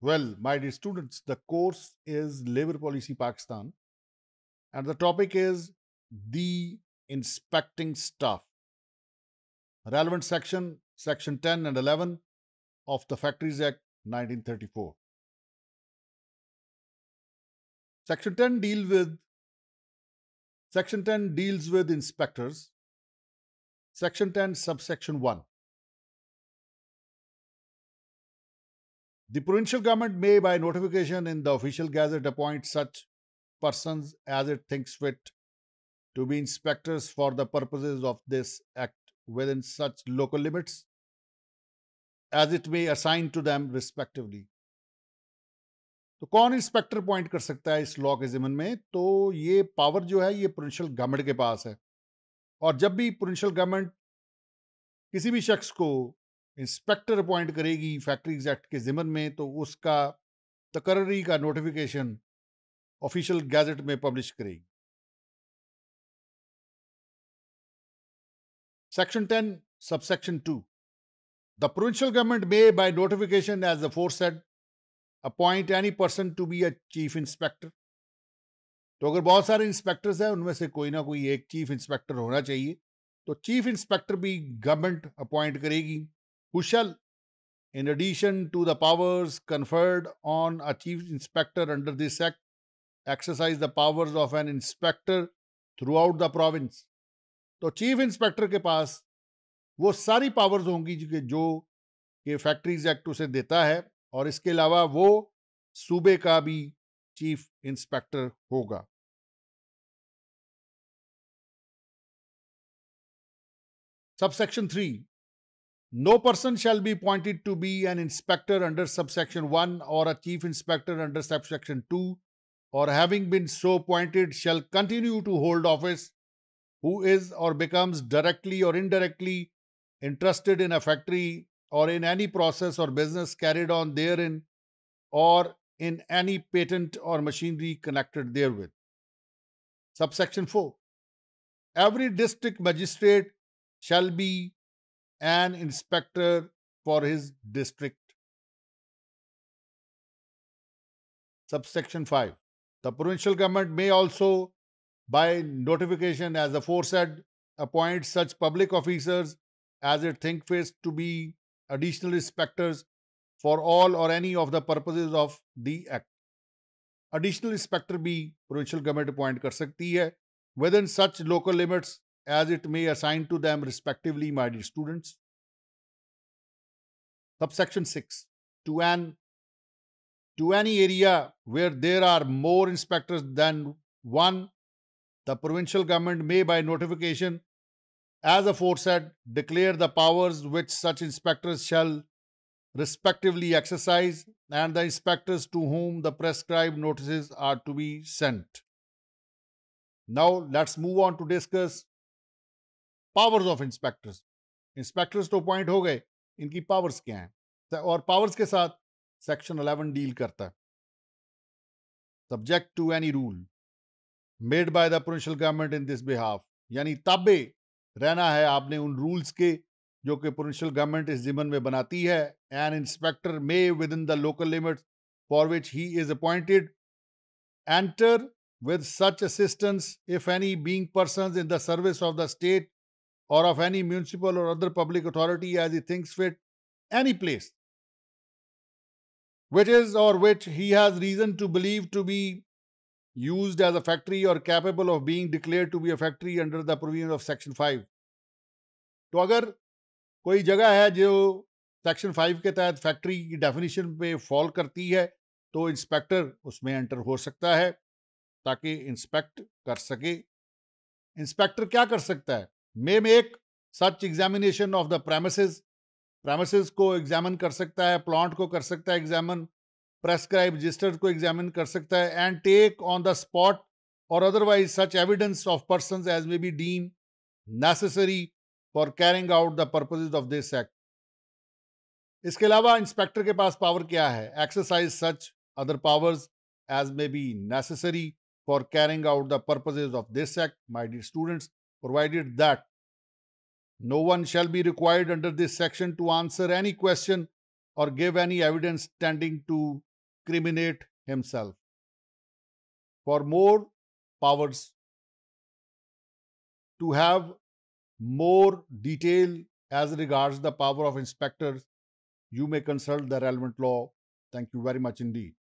Well, my dear students, the course is Labor Policy Pakistan, and the topic is the inspecting staff. Relevant section, section 10 and 11 of the Factories Act 1934. Section 10 deal with Section 10 deals with inspectors. Section 10 subsection 1 The provincial government may, by notification in the official gazette, appoint such persons as it thinks fit to be inspectors for the purposes of this act within such local limits as it may assign to them respectively. तो कौन inspector appoint कर सकता है इस law के जिमन में तो ये पावर जो है ये प्रोविंशियल गवर्नमेंट के पास है और जब भी प्रोविंशियल गवर्नमेंट किसी भी शख्स को इंस्पेक्टर अपॉइंट करेगी फैक्ट्रीज एक्ट के जिमन में तो उसका तकर्री का नोटिफिकेशन ऑफिशियल गैजेट में पब्लिश करेगी। Section ten, subsection two. The provincial government may by notification as the force said appoint any person to be a chief inspector. तो अगर बहुत सारे इंस्पेक्टर्स हैं, उनमें से कोई ना कोई एक चीफ इंस्पेक्टर होना चाहिए। तो चीफ इंस्पेक्टर भी गवर्नमेंट अपॉइंट करेगी। Who shall, in addition to the powers conferred on a chief inspector under this act, exercise the powers of an inspector throughout the province. तो चीफ इंस्पेक्टर के पास वो सारी पावर्स होंगी जो कि फैक्ट्रीज एक्ट उसे देता है और इसके अलावा वो सूबे का भी चीफ इंस्पेक्टर होगा subsection three No person shall be appointed to be an inspector under subsection 1 or a chief inspector under subsection 2 or having been so appointed shall continue to hold office who is or becomes directly or indirectly interested in a factory or in any process or business carried on therein or in any patent or machinery connected therewith. Subsection 4. Every district magistrate shall be an inspector for his district. Subsection 5. The provincial government may also, by notification as aforesaid, appoint such public officers as it think fit to be additional inspectors for all or any of the purposes of the act. Additional inspector भी provincial government appoint कर सकती है within such local limits as it may assign to them respectively, my dear students. Subsection 6. To an to any area where there are more inspectors than one, the provincial government may, by notification, as aforesaid, declare the powers which such inspectors shall respectively exercise and the inspectors to whom the prescribed notices are to be sent. Now, let's move on to discuss powers of inspectors inspectors तो appoint हो गए, इनकी powers क्या हैं? और powers के साथ section 11 deal करता है। Subject to any rule made by the provincial government in this behalf यानी ताबे रहना है आपने उन रूल्स के जो कि प्रोविंशियल गवर्नमेंट इस जिमन में बनाती है। An inspector may within the local limit for which he is appointed enter with such assistance, if any being persons in the service of the state or of any municipal or other public authority as he thinks fit, any place, which is or which he has reason to believe to be used as a factory or capable of being declared to be a factory under the provision of section 5 तो अगर कोई जगह है जो section five के तहत factory की definition पे फॉल करती है तो इंस्पेक्टर उसमें एंटर हो सकता है ताकि इंस्पेक्ट कर सके इंस्पेक्टर क्या कर सकता है may make such examination of the premises premises को एग्जामिन कर सकता है प्लांट को कर सकता है एग्जामिन प्रेस्क्राइब रजिस्टर को एग्जामिन कर सकता है and take on the spot और otherwise such evidence of person as may be deem necessary for carrying out the purpose of this act इसके अलावा इंस्पेक्टर के पास पावर क्या है? Exercise such other powers as may be necessary for carrying out the purposes of this act my the students provided that no one shall be required under this section to answer any question or give any evidence tending to criminate himself. For more powers, to have more detail as regards the power of inspectors, you may consult the relevant law. Thank you very much indeed.